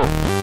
Oh.